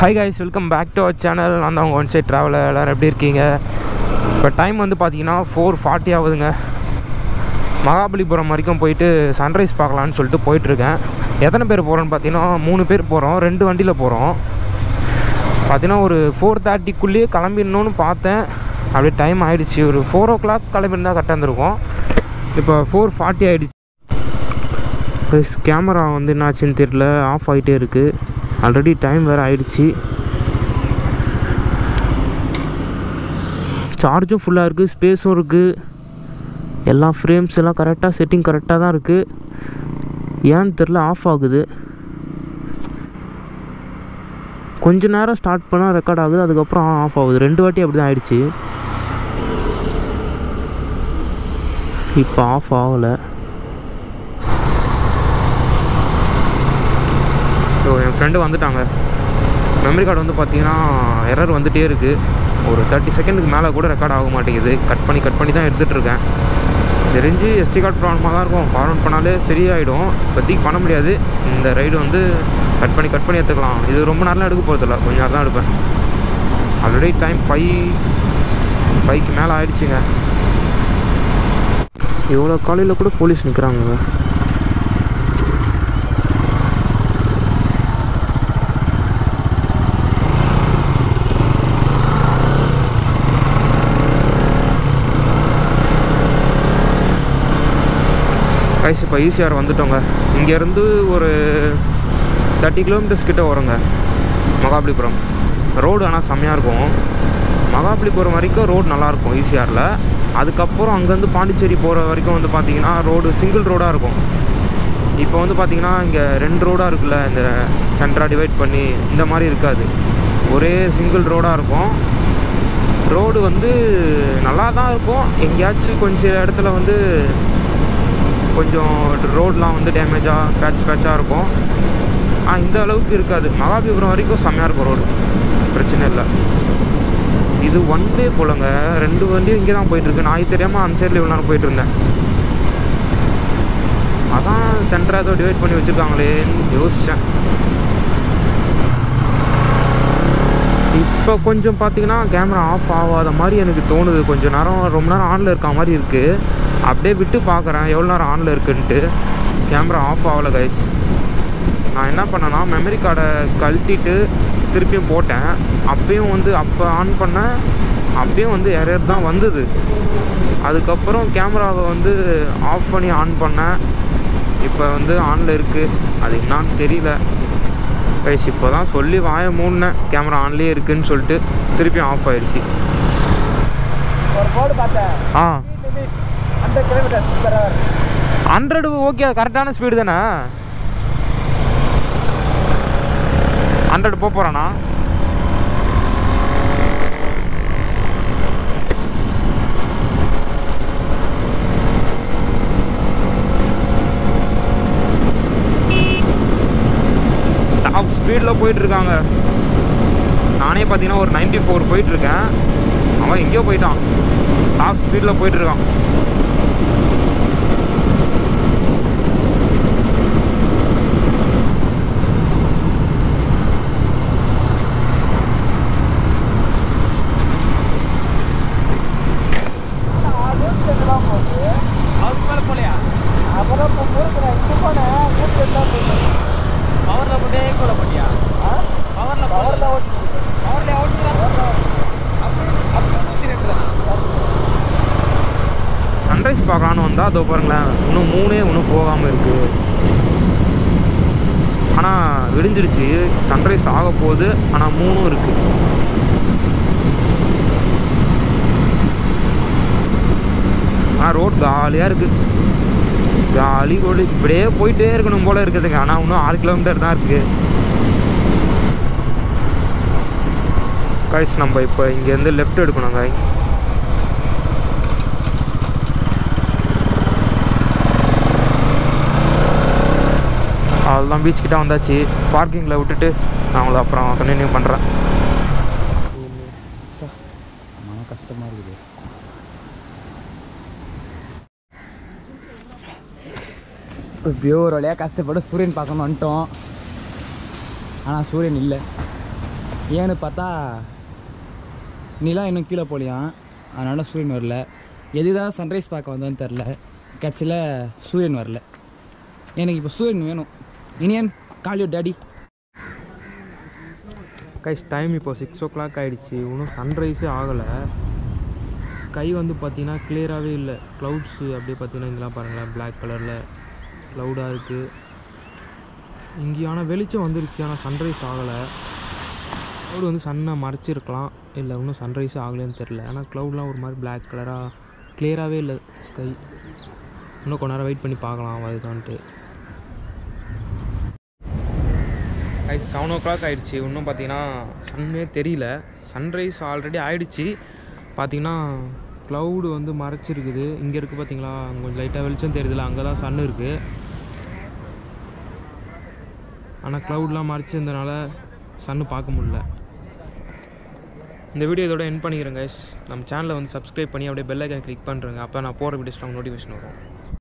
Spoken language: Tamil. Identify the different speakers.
Speaker 1: Hi guys welcome back to our channel நான் தான் உங்கள் ஒன் சைட் ட்ராவலர் எல்லோரும் எப்படி இருக்கீங்க? இப்போ டைம் வந்து பார்த்தீங்கன்னா ஃபோர் ஃபார்ட்டி ஆகுதுங்க. மகாபலிபுரம் வரைக்கும் போயிட்டு சன்ரைஸ் பார்க்கலான்னு சொல்லிட்டு போயிட்டுருக்கேன். எத்தனை பேர் போகிறோன்னு பார்த்தீங்கன்னா மூணு பேர் போகிறோம் ரெண்டு வண்டியில் போகிறோம் பார்த்தீங்கன்னா ஒரு ஃபோர் தேர்ட்டிக்குள்ளேயே கிளம்பிடணும்னு பார்த்தேன். அப்படியே டைம் ஆகிடுச்சு ஒரு ஃபோர் ஓ கிளாக் கிளம்பியிருந்தால் கரெக்டாக இருந்திருக்கும். இப்போ ஃபோர் ஃபார்ட்டி ஆகிடுச்சு ப்ளஸ் கேமரா வந்து என்னாச்சுன்னு தெரியல. ஆஃப் ஆகிட்டே இருக்குது ஆல்ரெடி டைம் வேறு ஆயிடுச்சு. சார்ஜும் ஃபுல்லாக இருக்குது ஸ்பேஸும் இருக்குது எல்லா ஃப்ரேம்ஸ் எல்லாம் கரெக்டாக செட்டிங் கரெக்டாக தான் இருக்குது ஏன்னு தெரில ஆஃப் ஆகுது. கொஞ்ச நேரம் ஸ்டார்ட் பண்ணால் ரெக்கார்ட் ஆகுது அதுக்கப்புறம் ஆஃப் ஆகுது. ரெண்டு வாட்டி அப்படி தான் ஆயிடுச்சு. இப்போ ஆஃப் ஆகலை. ஸோ என் ஃப்ரெண்டு வந்துட்டாங்க. மெமரி கார்டு வந்து பார்த்தீங்கன்னா எரர் வந்துகிட்டே இருக்குது ஒரு தேர்ட்டி செகண்டுக்கு மேலே கூட ரெக்கார்ட் ஆக மாட்டேங்குது. கட் பண்ணி கட் பண்ணி தான் எடுத்துகிட்ருக்கேன் தெரிஞ்சு எஸ்டி கார்டு ப்ராப்ளமாக தான் இருக்கும். ஃபார்வர்ட் பண்ணாலே சரியாயிடும். இப்போதைக்கு பண்ண முடியாது. இந்த ரைடு வந்து கட் பண்ணி கட் பண்ணி எடுத்துக்கலாம். இது ரொம்ப நேரம்லாம் எடுக்க போகிறதில்ல கொஞ்ச நேரம் தான் எடுப்பேன். ஆல்ரெடி டைம் ஃபைவ் ஃபைவ்க்கு மேலே ஆயிடுச்சுங்க. இவ்வளோ காலையில் கூட போலீஸ் நிற்கிறாங்க கைஸ் இப்போ ஈசிஆர் வந்துட்டோங்க. இங்கேருந்து ஒரு தேர்ட்டி கிலோமீட்டர்ஸ் கிட்ட வருங்க மகாபலிபுரம். ரோடு ஆனால் செம்மையாக இருக்கும். மகாபலிபுரம் வரைக்கும் ரோடு நல்லாயிருக்கும் ஈசிஆரில் அதுக்கப்புறம் அங்கேருந்து பாண்டிச்சேரி போகிற வரைக்கும் வந்து பார்த்திங்கன்னா ரோடு சிங்கிள் ரோடாக இருக்கும். இப்போ வந்து பார்த்திங்கன்னா இங்கே ரெண்டு ரோடாக இருக்குல்ல இந்த சென்டராக டிவைட் பண்ணி இந்த மாதிரி இருக்காது. ஒரே சிங்கிள் ரோடாக இருக்கும். ரோடு வந்து நல்லா தான் இருக்கும். எங்கேயாச்சும் கொஞ்சம் இடத்துல வந்து கொஞ்சம் ரோடெலாம் வந்து டேமேஜாக பேட்ச் பேட்சாக இருக்கும். ஆனால் இந்த அளவுக்கு இருக்காது. மகாபலிபுரம் வரைக்கும் செம்மையாக இருக்கும் ரோடு பிரச்சனை இல்லை. இது ஒன் வே போலங்க. ரெண்டு வண்டியும் இங்கே தான் போயிட்டுருக்கு நான் தெரியாமல் அந்த சைடில் இவ்வளோ நேரம் போயிட்டு இருந்தேன். அதான் சென்டராக ஏதோ டிவைட் பண்ணி வச்சுருக்காங்களேன்னு யோசித்தேன் இப்போ கொஞ்சம் பார்த்தீங்கன்னா கேமரா ஆஃப் ஆகாத மாதிரி எனக்கு தோணுது. கொஞ்சம் நேரம் ரொம்ப நேரம் ஆனில் இருக்க மாதிரி இருக்குது அப்படியே விட்டு பார்க்குறேன். எவ்வளோ நேரம் ஆனில் இருக்குன்ட்டு. கேமரா ஆஃப் ஆகலை கைஸ் நான் என்ன பண்ணேன்னா மெமரி கார்டை கழட்டிட்டு திருப்பியும் போட்டேன். அப்பயும் வந்து அப்போ ஆன் பண்ணேன் அப்பயும் வந்து எரர் தான் வந்தது. அதுக்கப்புறம் கேமராவை வந்து ஆஃப் பண்ணி ஆன் பண்ணேன். இப்போ வந்து ஆனில் இருக்குது அது என்னான்னு தெரியல. கைஸ் இப்போ தான் சொல்லி வாய மூடினேன். கேமரா ஆன்லேயே இருக்குன்னு சொல்லிட்டு திருப்பியும் ஆஃப் ஆயிடுச்சு ஆ.
Speaker 2: ஹண்ட்ரடு
Speaker 1: ஓகே கரெக்டான ஸ்பீடு தானே? ஹண்ட்ரட் போக போகிறானா டாப் ஸ்பீடில் போயிட்டுருக்காங்க. நானே பார்த்தீங்கன்னா ஒரு நைன்ட்டி ஃபோர் போயிட்டுருக்கேன். அவன் எங்கேயோ போயிட்டான். டாப் ஸ்பீடில் போயிட்டுருக்கான்
Speaker 2: அதுக்கு மேலே போலையா அப்புறம் இப்போ பொறுக்கிறேன் இப்போ போனேன் நூற்றி எல்லாம் போயிட்டேன் பவரில் போட்டே கூட போட்டியா பவரில் பவரில் ஓட்டி பவரில் ஓட்டுறா அப்படியே நூற்றி ரெண்டு
Speaker 1: சன்ரைஸ் பார்க்கலான்னு பாருங்களேன். இன்னும் மூணே இன்னும் போகாமல் இருக்குது ஆனால் விடிஞ்சிருச்சு. சன்ரைஸ் ஆக போகுது. ஆனால் மூணும் இருக்குது ஆனால் ரோட் காலியாக இருக்குது காலி ரோடு இப்படியே போயிட்டே இருக்கணும் போல் இருக்குதுங்க. ஆனால் இன்னும் ஆறு கிலோமீட்டர் தான் இருக்குது கைஸ் நம்ம இப்போ இங்கேருந்து லெஃப்ட் எடுக்கணும் அவ்வளோதான் பீச் கிட்ட வந்தாச்சு. பார்க்கிங்கில் விட்டுட்டு நான் உங்களை அப்புறம் கண்டினியூ பண்ணுறேன்
Speaker 2: மன கஷ்டமாக இருக்குது. எப்படியோ ஒரு வழியாக கஷ்டப்பட்டு சூரியன் பார்க்கணும் வந்துட்டோம். ஆனால் சூரியன் இல்லை.
Speaker 3: ஏன்னு பார்த்தா நிலா இன்னும் கீழே போலியாம் அதனால் சூரியன் வரல. எதுதான் சன்ரைஸ் பார்க்க வந்தோன்னு தெரில. கட்சியில் சூரியன் வரல. எனக்கு இப்போ சூரியன் வேணும். இனியன் காலியோ டேடி
Speaker 1: கைஸ் டைம் இப்போ சிக்ஸ் ஓ கிளாக் ஆகிடுச்சு இன்னும் சன்ரைஸே ஆகலை. ஸ்கை வந்து பார்த்திங்கன்னா கிளியராகவே இல்லை. க்ளவுட்ஸு அப்படியே பார்த்தீங்கன்னா இங்கெல்லாம் பாருங்களேன் பிளாக் கலரில் க்ளவுடாக இருக்குது இங்கே ஆனால் வெளிச்சம் வந்துருச்சு ஆனால் சன்ரைஸ் ஆகலை. க்ளவுட் வந்து சன்னை மறைச்சிருக்கலாம். இல்லை இன்னும் சன்ரைஸே ஆகலைன்னு தெரில ஆனால் க்ளவுட்லாம் ஒரு மாதிரி பிளாக் கலராக கிளியராகவே இல்லை ஸ்கை இன்னும் கொஞ்ச நேரம் வெயிட் பண்ணி பார்க்கலாம் வருதான்ட்டு. ஐஸ் செவன் ஓ கிளாக் ஆகிடுச்சி இன்னும் பார்த்தீங்கன்னா சன்னே தெரியல. சன்ரைஸ் ஆல்ரெடி ஆகிடுச்சி பார்த்தீங்கன்னா க்ளவுடு வந்து மறைச்சிருக்குது. இங்கே இருக்குது பார்த்தீங்களா கொஞ்சம் லைட்டாக வெளிச்சம் தெரியுதுல. அங்கே தான் சன் இருக்குது ஆனால் க்ளவுட்லாம் மறைச்சிருந்தனால சன்னு பார்க்க முடில இந்த வீடியோ இதோட என் பண்ணிக்கிறேன் guys. நம்ம சேனலை வந்து சப்ஸ்கிரைப் பண்ணி அப்படியே பெல் ஐக்கன் கிளிக் பண்ணுறேங்க அப்போ நான் போகிற வீடியோஸ்லாம் நோட்டிஃபிகேஷன் வரும்.